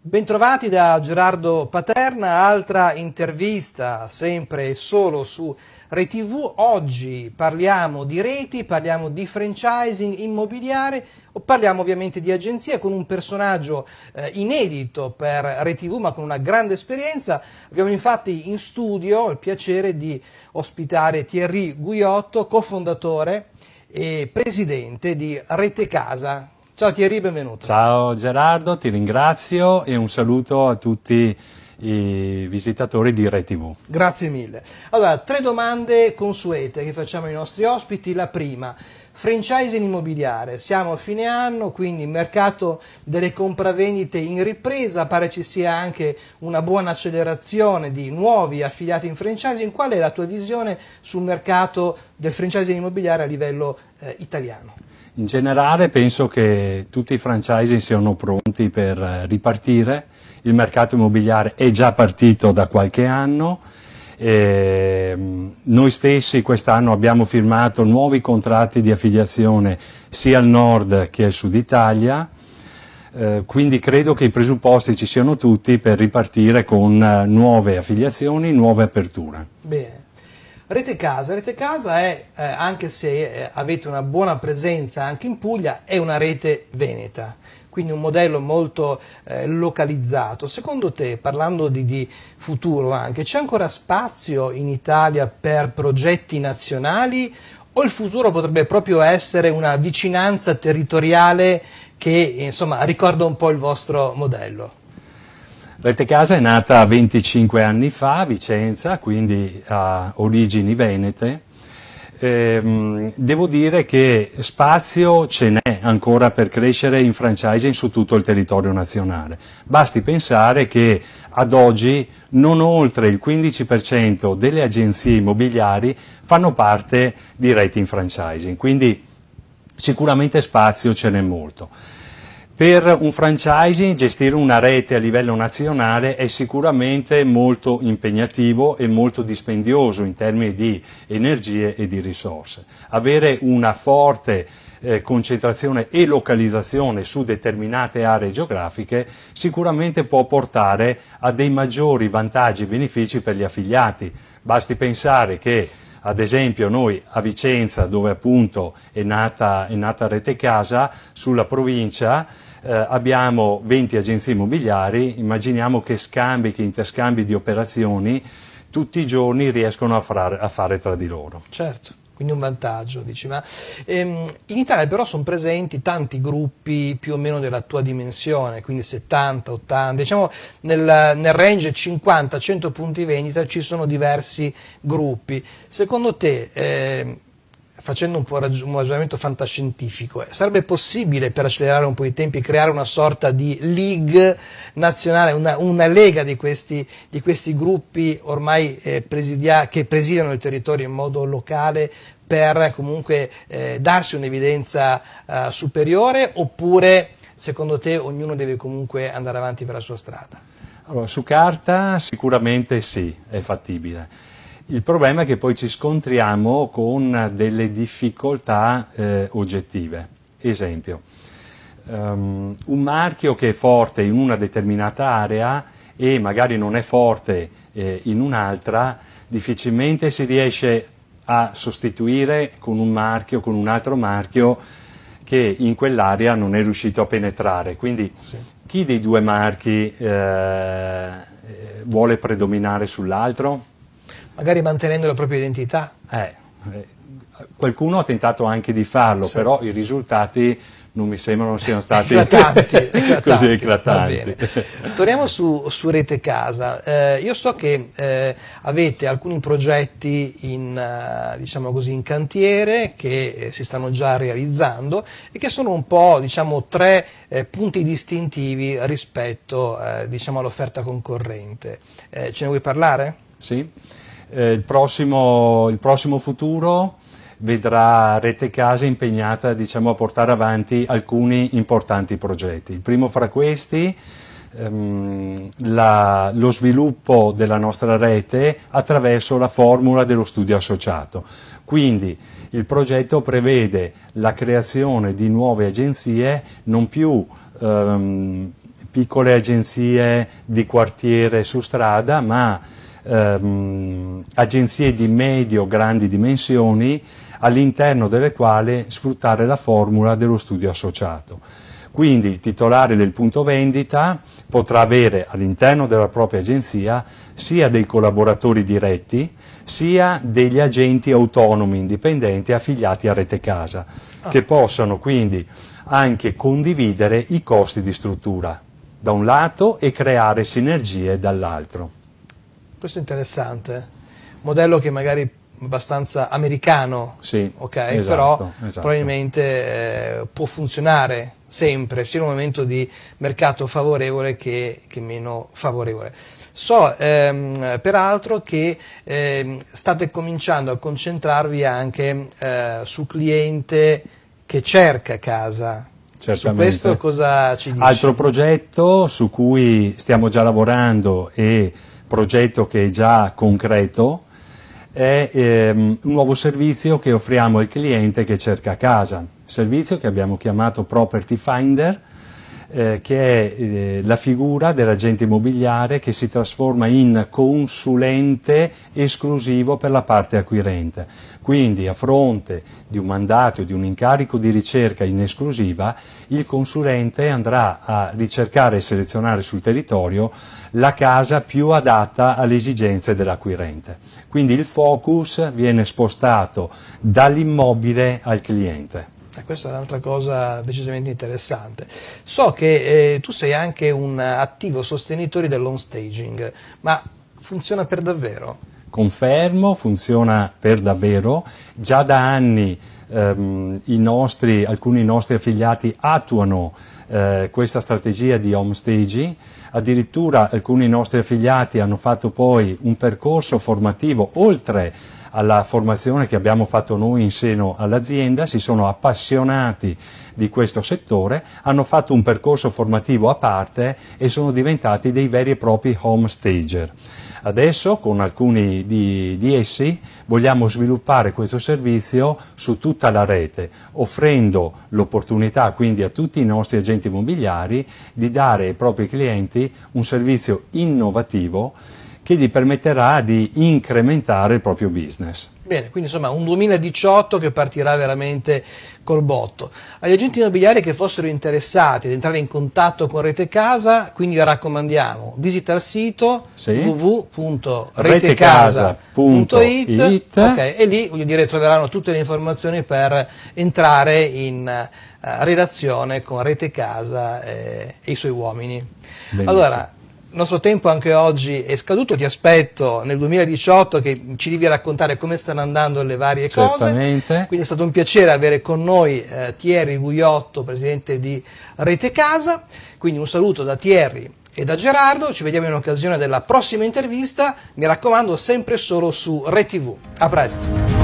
Bentrovati da Gerardo Paterna, altra intervista sempre e solo su ReTV. Oggi parliamo di reti, parliamo di franchising immobiliare, parliamo ovviamente di agenzie con un personaggio eh, inedito per ReTV ma con una grande esperienza. Abbiamo infatti in studio il piacere di ospitare Thierry Guiotto, cofondatore e presidente di Rete Casa. Ciao Thierry, benvenuto. Ciao Gerardo, ti ringrazio e un saluto a tutti i visitatori di ReTV. Grazie mille. Allora, tre domande consuete che facciamo ai nostri ospiti. La prima, franchising immobiliare. Siamo a fine anno, quindi il mercato delle compravendite in ripresa, pare ci sia anche una buona accelerazione di nuovi affiliati in franchising. Qual è la tua visione sul mercato del franchising immobiliare a livello eh, italiano? In generale penso che tutti i franchising siano pronti per ripartire, il mercato immobiliare è già partito da qualche anno, e noi stessi quest'anno abbiamo firmato nuovi contratti di affiliazione sia al nord che al sud Italia, eh, quindi credo che i presupposti ci siano tutti per ripartire con eh, nuove affiliazioni, nuove aperture. Bene. Rete Casa, Rete Casa è, eh, anche se eh, avete una buona presenza anche in Puglia, è una rete veneta, quindi un modello molto eh, localizzato. Secondo te, parlando di, di futuro anche, c'è ancora spazio in Italia per progetti nazionali o il futuro potrebbe proprio essere una vicinanza territoriale che insomma, ricorda un po' il vostro modello? Rete Casa è nata 25 anni fa a Vicenza, quindi ha origini venete. Eh, devo dire che spazio ce n'è ancora per crescere in franchising su tutto il territorio nazionale. Basti pensare che ad oggi non oltre il 15% delle agenzie immobiliari fanno parte di reti in franchising, quindi sicuramente spazio ce n'è molto. Per un franchising gestire una rete a livello nazionale è sicuramente molto impegnativo e molto dispendioso in termini di energie e di risorse. Avere una forte eh, concentrazione e localizzazione su determinate aree geografiche sicuramente può portare a dei maggiori vantaggi e benefici per gli affiliati. Basti pensare che ad esempio noi a Vicenza, dove appunto è nata, è nata Rete Casa, sulla provincia, eh, abbiamo 20 agenzie immobiliari, immaginiamo che scambi, che interscambi di operazioni tutti i giorni riescono a, far, a fare tra di loro. Certo quindi un vantaggio, dici, ma ehm, in Italia però sono presenti tanti gruppi più o meno della tua dimensione, quindi 70, 80, diciamo nel, nel range 50-100 punti vendita ci sono diversi gruppi. Secondo te eh, facendo un po' un ragionamento fantascientifico, eh, sarebbe possibile per accelerare un po' i tempi creare una sorta di league nazionale, una, una lega di questi, di questi, gruppi ormai eh, presidia, che presidiano il territorio in modo locale per comunque eh, darsi un'evidenza eh, superiore oppure secondo te ognuno deve comunque andare avanti per la sua strada? Allora, su carta sicuramente sì, è fattibile il problema è che poi ci scontriamo con delle difficoltà eh, oggettive. Esempio, um, un marchio che è forte in una determinata area e magari non è forte eh, in un'altra, difficilmente si riesce a sostituire con un marchio, con un altro marchio che in quell'area non è riuscito a penetrare. Quindi sì. chi dei due marchi eh, vuole predominare sull'altro? Magari mantenendo la propria identità. Eh, eh, qualcuno ha tentato anche di farlo, sì. però i risultati non mi sembrano siano stati eclatanti, eclatanti, così eclatanti. Torniamo su, su, Rete Casa. Eh, io so che eh, avete alcuni progetti in, uh, diciamo così, in cantiere che eh, si stanno già realizzando e che sono un po' diciamo, tre eh, punti distintivi rispetto diciamo, all'offerta concorrente. ce ne vuoi parlare? Sì eh, il, prossimo, il, prossimo, futuro vedrà Rete Casa impegnata diciamo, a portare avanti alcuni importanti progetti. Il primo fra questi ehm, la, lo sviluppo della nostra rete attraverso la formula dello studio associato. Quindi il progetto prevede la creazione di nuove agenzie non più ehm, piccole agenzie di quartiere su strada, ma ehm, agenzie di medio-grandi dimensioni all'interno delle quali sfruttare la formula dello studio associato. Quindi il titolare del punto vendita potrà avere all'interno della propria agenzia sia dei collaboratori diretti, sia degli agenti autonomi indipendenti affiliati a Rete Casa, ah. che possano quindi anche condividere i costi di struttura da un lato e creare sinergie dall'altro. Questo è interessante, modello che magari abbastanza americano, sì, okay? esatto, però esatto. probabilmente eh, può funzionare sempre, sia in un momento di mercato favorevole che, che meno favorevole. So ehm, peraltro che ehm, state cominciando a concentrarvi anche eh, sul cliente che cerca casa. Certamente. Su questo cosa ci dici? Altro progetto su cui stiamo già lavorando e progetto che è già concreto è ehm, un nuovo servizio che offriamo al cliente che cerca casa, servizio che abbiamo chiamato Property Finder, eh, che è eh, la figura dell'agente immobiliare che si trasforma in consulente esclusivo per la parte acquirente. Quindi a fronte di un mandato, di un incarico di ricerca in esclusiva, il consulente andrà a ricercare e selezionare sul territorio la casa più adatta alle esigenze dell'acquirente. Quindi il focus viene spostato dall'immobile al cliente. Questa è un'altra cosa decisamente interessante. So che eh, tu sei anche un attivo sostenitore dell'home staging, ma funziona per davvero? Confermo, funziona per davvero. Già da anni ehm, nostri, alcuni nostri affiliati attuano eh, questa strategia di home staging, addirittura alcuni nostri affiliati hanno fatto poi un percorso formativo oltre alla formazione che abbiamo fatto noi in seno all'azienda, si sono appassionati di questo settore, hanno fatto un percorso formativo a parte e sono diventati dei veri e propri home stager. Adesso con alcuni di, di, essi vogliamo sviluppare questo servizio su tutta la rete, offrendo l'opportunità quindi a tutti i nostri agenti immobiliari di dare ai propri clienti un servizio innovativo che gli permetterà di incrementare il proprio business. Bene, quindi insomma un 2018 che partirà veramente col botto. Agli agenti immobiliari che fossero interessati ad entrare in contatto con Rete Casa, quindi raccomandiamo, visita il sito sì. www.retecasa.it okay, e lì voglio dire, troveranno tutte le informazioni per entrare in uh, relazione con Rete Casa e, e i suoi uomini. Benissimo. Allora, il nostro tempo anche oggi è scaduto, ti aspetto nel 2018 che ci devi raccontare come stanno andando le varie Certamente. cose. Quindi è stato un piacere avere con noi eh, Thierry Guiotto, presidente di Rete Casa. Quindi un saluto da Thierry e da Gerardo, ci vediamo in occasione della prossima intervista, mi raccomando sempre solo su ReTV. A presto!